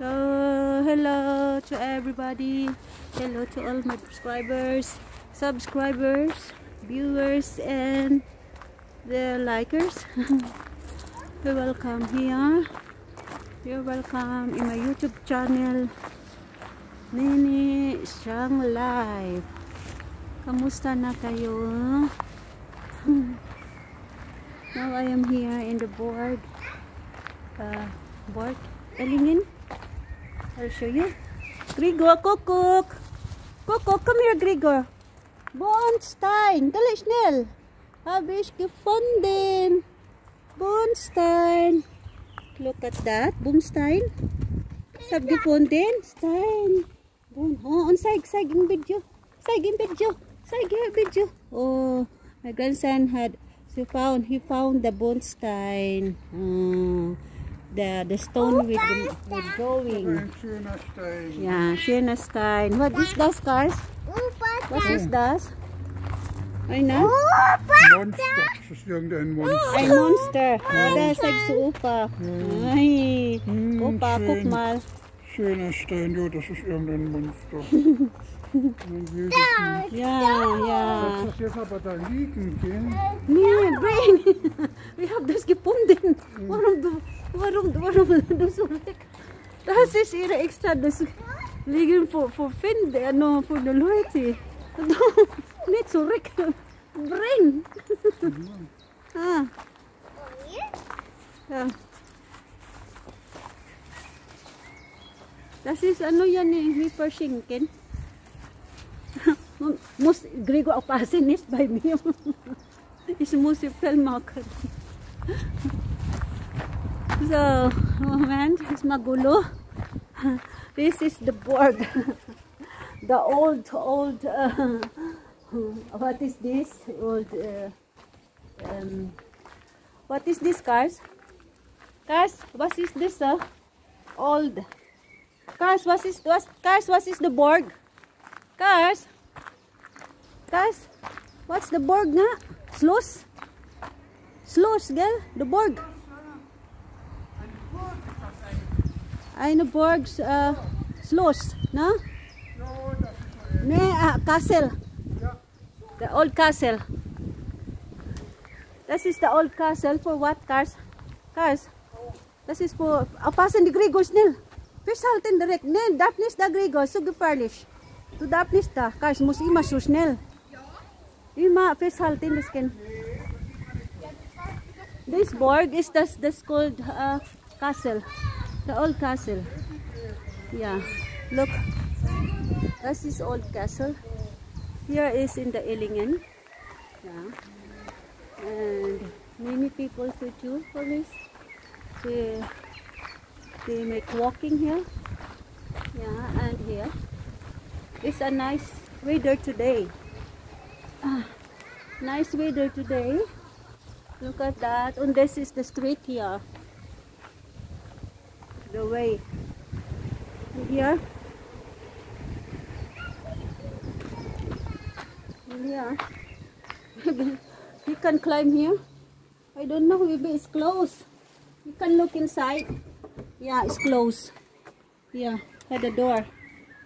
So, hello to everybody. Hello to all my subscribers, subscribers, viewers, and the likers. You're welcome here. You're welcome in my YouTube channel. Nene Strong Life. Kamusta na kayo? Now I am here in the board. Uh, board. Illingen. I'll show you. Grigor, kukuk. Kukuk, come here, Grigor. Bonstein. Dali, schnell. Habe ich gefunden. Bonstein. Look at that. Bonstein. Sab gefunden. Stein. Bon. Oh, on sag, sag in video. Sag in video. Sag in video. Oh, my grandson had, he found, he found the Bonstein. Oh the the stone with, the, with drawing. Yeah, Schönstein. What is das, Cars? What is das? Ay na? Monster. Sus yung dyan, monster. Ay, monster. Wala, sag su upa. Ay, upa, kukmal. Schönstein, jo, das ist irgendein Monster. Ja, ja. Das ist aber. We have das gefunden. One of the duvarum duvarum dusulek. Das ist ihre extra das liegen für für Finn, der no für die Leute. Nicht zurück. Bring. ah. Ja. Das ist ano yan eh, Reaper Shinken. Most Grigo Apasin is by me. is musical market. So, Moment, it's magulo. This is the board. The old, old, uh, what is this? Old, uh, um, what is this, cars? Cars, what is this, uh? Old. Cars, what is, what, cars, what is the board? Cars? Cars? What's the board nga? Sluice? Sluice, girl? The board? Eine Burg, uh, Sluice, no? Ne, uh, castle. The old castle. Das ist the old castle for what cars? Cars? Das ist for, apasan di Gregor schnell. Festhalten direkt. Ne, darfst da Gregor, so gefährlich. Du darfst nicht da. Cars, muss immer so schnell. Immer festhalten, das kann. This board is das, das called uh, castle. The old castle. Yeah. Look. This is old castle. Here is in the Illingen. Yeah. And many people to do for this. They, they make walking here. Yeah, and here. It's a nice weather today. Ah, nice weather today. Look at that. And this is the street here. The way. Here. Here. you can climb here. I don't know, maybe it's closed. You can look inside. Yeah, it's closed. Yeah, at the door.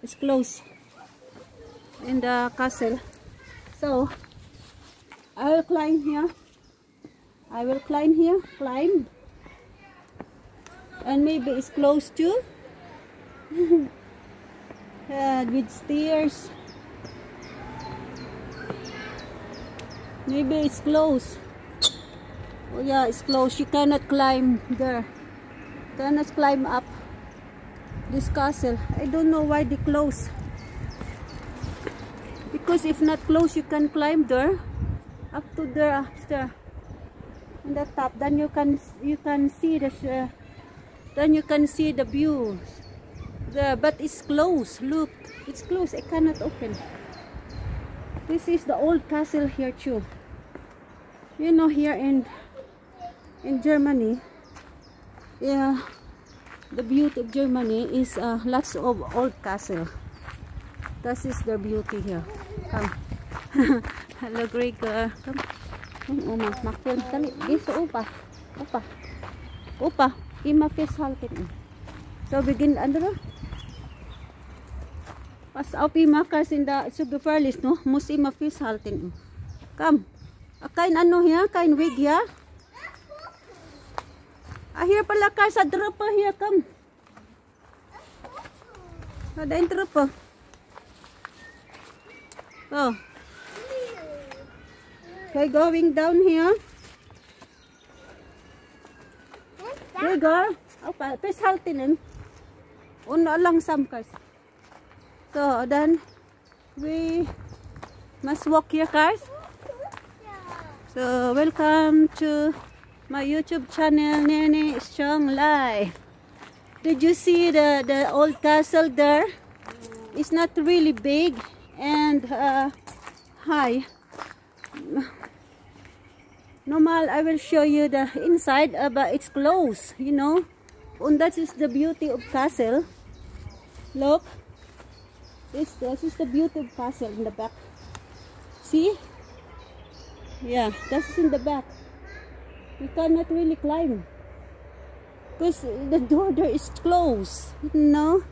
It's closed. In the castle. So, I will climb here. I will climb here, climb. And maybe it's close too. and with stairs. Maybe it's close. Oh yeah, it's close. You cannot climb there. Cannot climb up this castle. I don't know why they close. Because if not close, you can climb there. Up to there, there. On the top. Then you can you can see the uh, then you can see the view. There, but it's closed. Look, it's closed. I cannot open. This is the old castle here too. You know here in in Germany, yeah, the beauty of Germany is uh, lots of old castle. That is the beauty here. Come. Hello, Gregor. Come. Come, Oma. Makfilm. Dali. Opa. Opa. Opa. Ima fish halkin. So begin andro. Pas auf ima kas in the sugar farlis no, mus ima fish haltin. Come. Akain ano hiya, kain wig ya. Ah, pala ka sa drop pa here, come. Ada yung drop pa. Oh. Okay, going down here. There you go. Oh, pa, fish haltin in. Uno lang some cars. So, then we must walk here, guys. So, welcome to my YouTube channel, Nene Strong Life. Did you see the, the old castle there? It's not really big and uh, high. Normal, I will show you the inside, uh, but it's closed, you know. And that is the beauty of castle. Look. This, this is the beauty of castle in the back. See? Yeah, that's in the back. You cannot really climb. Because the door there is closed, you know.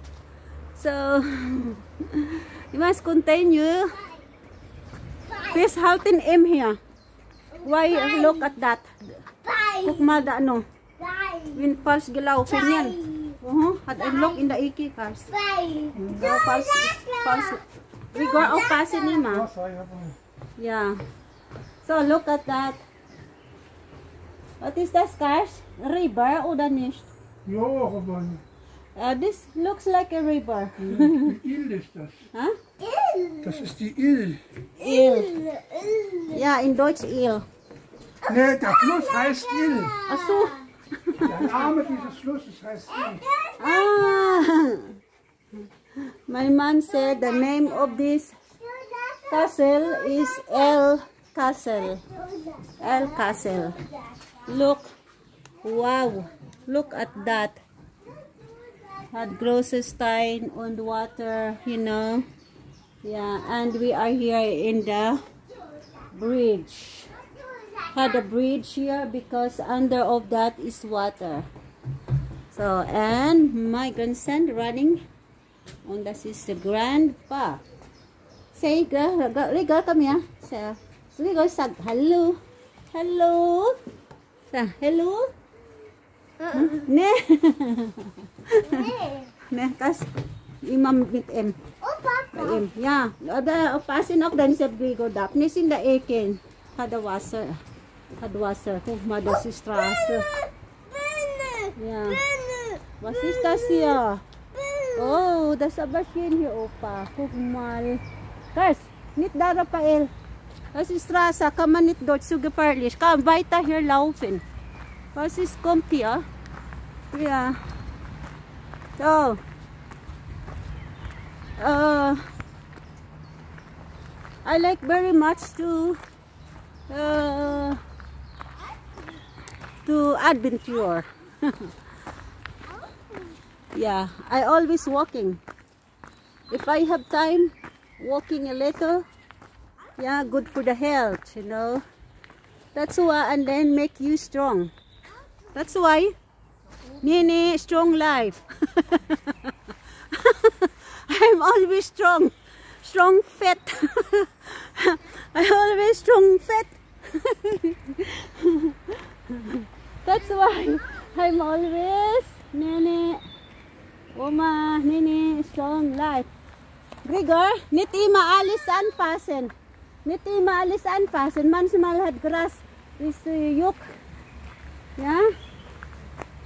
So, you must continue. Please haltin M here. Why look at that? Kukmada ano? Wind falls gilaw pinyan. Uh -huh. At I look in the iki cars. Go falls falls. We go out passing ni ma. Was I have a... Yeah. So look at that. What is that cars? River or Danish? Ja, aber Uh, this looks like a river. die Il ist das. Huh? Das ist die Il. Il. Yeah, in Deutsch Il. Nee, der Fluss heißt Il. Ach so. Der Name dieses Flusses heißt Il. Ah. My man said the name of this castle is El Castle. El Castle. Look. Wow. Look at that. Had Grossenstein on the water, you know. Yeah, and we are here in the bridge. Had a bridge here because under of that is water. So, and my grandson running on this is the grandpa. Say, go, go, go, come here. So, so we go, hello. Hello. Sa, hello. Huh? Ne. ne, tas, imam mit em. Bei em. Ja, da, pasin ook dan sa Brigo Dap. Nis in the Eken. Had a wasser. Had wasser. Kung madas straße. Ja. Was ist das hier? Oh, das ist aber schön hier, Opa. Guck mal. Kars, nicht da, Rafael. Das ist Straße, kann man nicht dort so gefährlich. Kann weiter laufen. Was ist, kommt hier? Ja. So. Uh, I like very much to uh, to adventure. yeah, I always walking. If I have time, walking a little, yeah, good for the health, you know. That's why, and then make you strong. That's why, Nene, strong life. I'm always strong, strong fat. I always strong fat. That's why I'm always Nene, Oma, Nene, strong life. Gregor, niti maalis anpassen. Niti maalis anpassen. Man mal had grass is yuk. Yeah?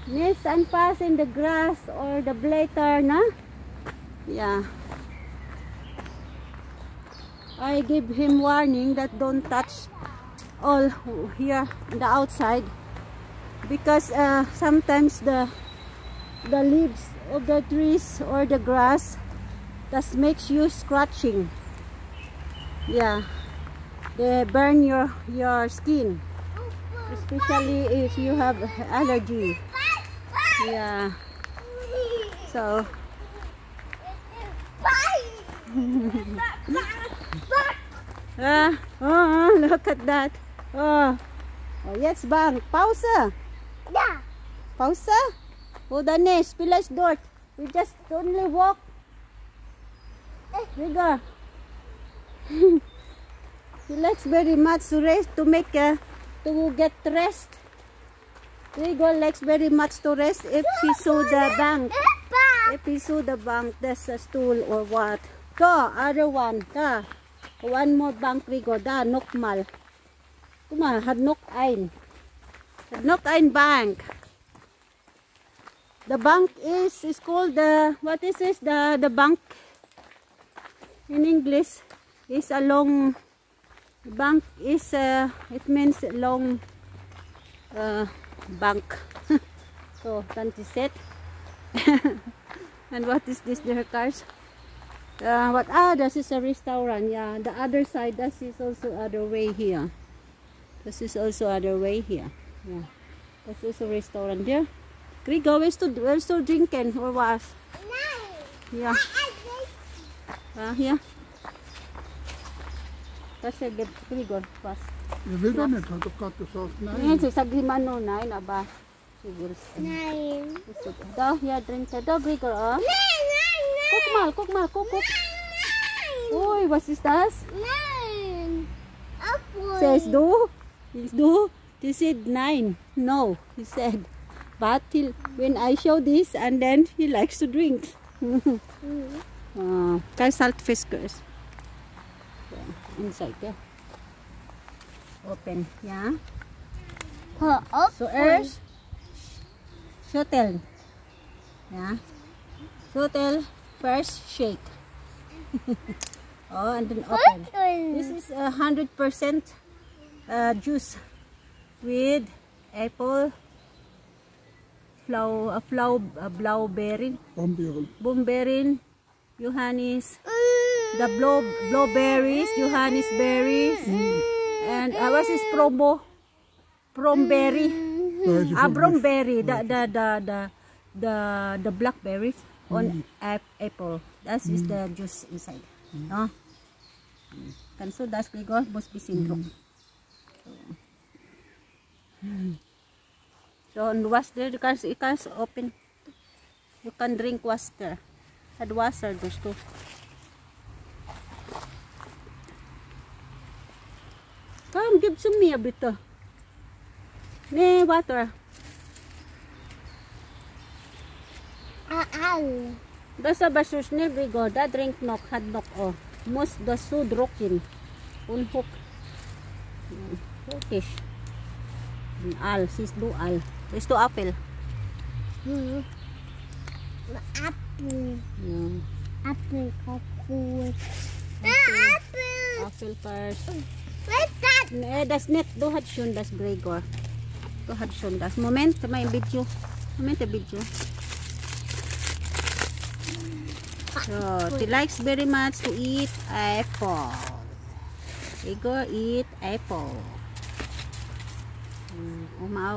Nis anpassen the grass or the blater na. Yeah. I give him warning that don't touch all here on the outside because uh, sometimes the the leaves of the trees or the grass that makes you scratching. Yeah. They burn your your skin. Especially if you have allergy. Yeah. So. Ah oh, look at that. Oh, oh yes bang. Pause Ja. pause oh Danes pilas dort We just only walk. Rigor. he likes very much to rest to make a to get rest. Rigor likes very much to rest if he saw the bank. If he saw the bank, there's a stool or what. Go, other one. Ka. One more bank, Rigo. Da, nokmal. Kuma, hadnok ein. Hadnok ein bank. The bank is is called the what is this? The the bank in English is a long bank is uh, it means long uh, bank. so, tanti set. and what is this? Their cars. Uh, what? Ah, this is a restaurant. Yeah, the other side. This is also other way here. This is also other way here. Yeah, this is a restaurant there. Grigo, where's to where's to drinking or what? Yeah. Ah, here. Kasi get Grigo pas. Jag vill ja. inte att katta så Ngayon sa sagliman no na na ba? Siguro. Nine. Do, yeah, drink ka. Do, Grigo, oh. Kukmal, kukmal, kukuk. Uy, was is das? Nine. Apple. Says do. He's do. He said nine. No, he said. But he, when I show this, and then he likes to drink. uh, kay salt fiskers. Inside there. Open. Yeah. Up. So, Ers, shuttle. Yeah. Shuttle, first shake. oh, and then open. This is a hundred percent uh, juice with apple, flow, uh, flow, uh, blauberry, Bambiel. boomberry, Johannes, the blow, blowberries, Johannes berries, and uh, what is promo? Promberry. Ah, bromberry, the the the the the the blackberries on ap apple. That is the juice inside. No. Kan so das ko bos bisindro. So and was there because it can open. You can drink water. Had water those two. Come give some me a bit. uh. Ne water. Ow. Dasa basus ni bigo da drink nok had nok o. Mus da sud rokin. Unhook. Turkish. Al sis do al. Is to apple. Hmm. Apple. Yeah. Apple coconut. Apple. Apple first. What's that? Eh, das net do had shun das Gregor. Do had shun das. Moment, may video. Moment, a video. So, he likes very much to eat apple. Gregor eat apple. Hmm, umaok.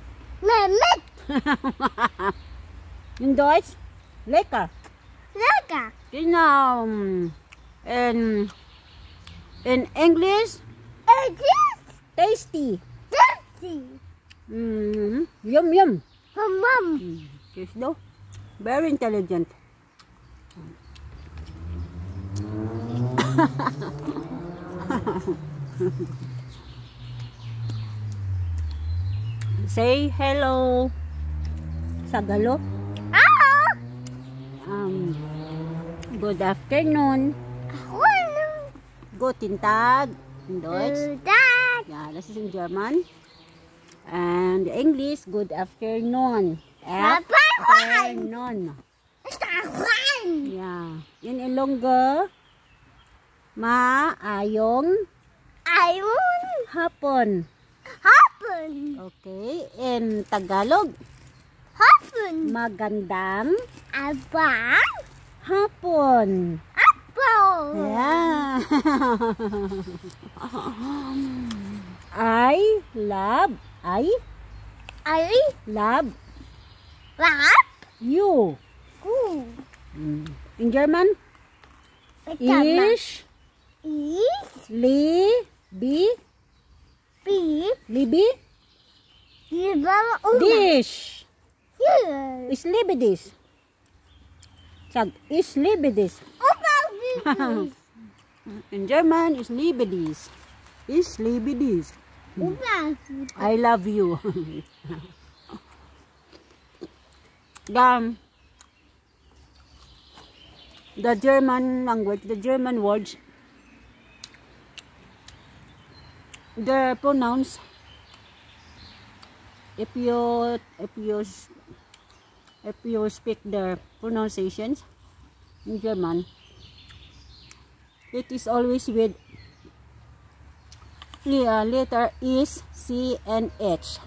Lemon. In Deutsch, lecker. Lecker. In, um, in, in English, is tasty. tasty. Mm, yum yum. Mom. Mm, yes, no? Very intelligent. Say hello. Sagalo. Ah. Um, good afternoon. One. Guten Tag. In Deutsch. Dad. Yeah, this is in German. And English, good afternoon. Afternoon. Yeah. In Ilonggo, maayong Ayun. hapon. Happen. Okay. In Tagalog, Hapon. Magandang Abang. hapon. Apple. Yeah. I love, I I love love you. you. In German, ich Is liebe, be uma. dich. Here. Ich liebe dich. Sag, ich liebe dich. In German, ich liebe dich. Ich liebe dich. Upang I love you. the, the German language, the German words, they're pronounced. If you if you if you speak the pronunciations in German, it is always with yeah, letter is C and H.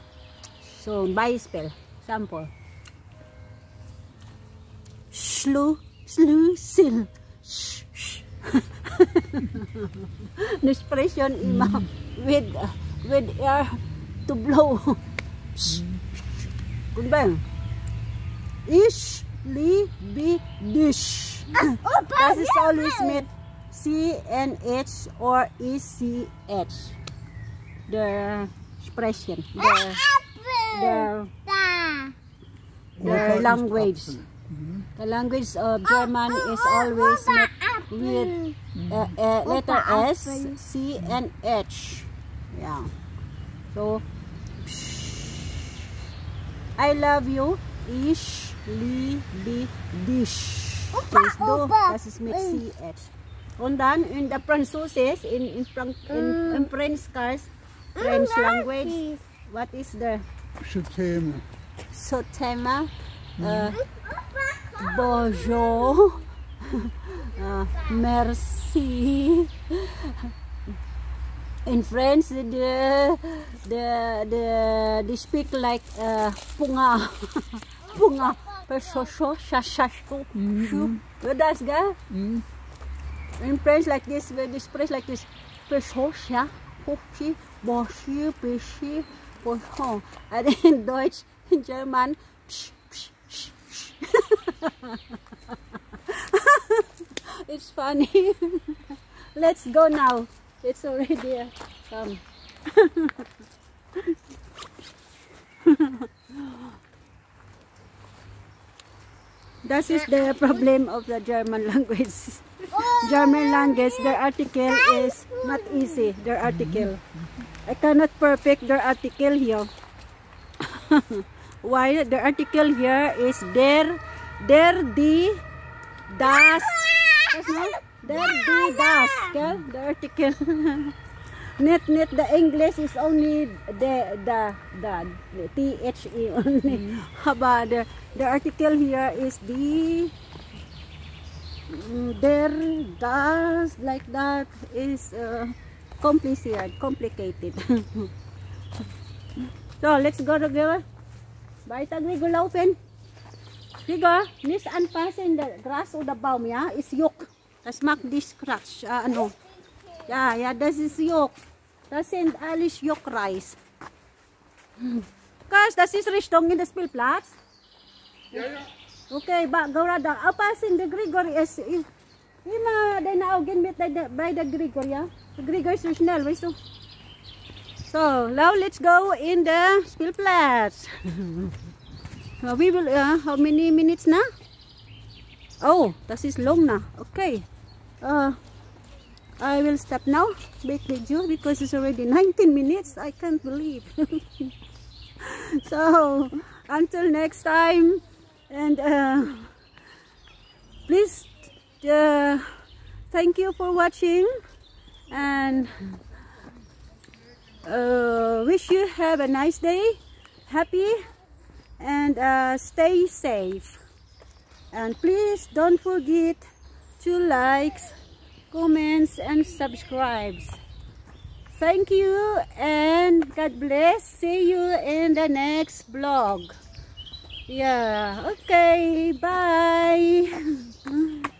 So by spell sample. Shlu slu sil. Sh, sh. the expression ima with uh, with air to blow. Kung ba? Ish li bi dish. That is always with C and H or E C H. The expression, the the the language. The language of German is always met with uh, uh, letter S, C, and H. Yeah. So, I love you. Ich liebe dich. Please do. Das ist mit CH. Und dann in the Französisch, in, in, Fran- in, in French cars, French language, what is the Je t'aime. Sotema? Uh, bonjour. Uh, merci. In French, the the the they speak like uh, punga, punga, persosho, shashashko, shu. What does that? Mm. In French, like this, when they express like this, persosha, hochi, boshi, peshi, posho. And in Deutsch, in German, psh, psh, psh, psh. it's funny. Let's go now. It's already uh, come. That is the problem of the German language. German language, their article is not easy. Their article. I cannot perfect their article here. Why? The article here is der, der, die, das. Das no? Der, die, das. Okay? The article. net, net, the English is only the, the, the, the T-H-E only. Haba, the, the article here is the, mm, der, das, like that is uh, complicated, complicated. so, let's go together. Bye Weiter, Gregor, Diga, miss and the grass or the baum, yeah, is yoke. Tapos mark this scratch, uh, ano. Yeah, yeah, this is yoke. Tapos send Alish yoke rice. Guys, das ist Richtung in the Spielplatz. Ja, ja. Okay, ba, go rada. Oh, passing the Gregory is, is Ima, dahil naogin mit by the Grigor, yeah? The Grigor is Richnel, weißt du? So, now let's go in the Spielplatz. Uh, we will, uh, how many minutes na? Oh, das ist long na. Okay. Uh, I will stop now, back with you, because it's already 19 minutes. I can't believe. so, until next time, and uh, please, uh, thank you for watching, and uh, wish you have a nice day, happy, and uh, stay safe. And please don't forget to like, comments, and subscribes. Thank you and God bless. See you in the next vlog. Yeah, okay, bye.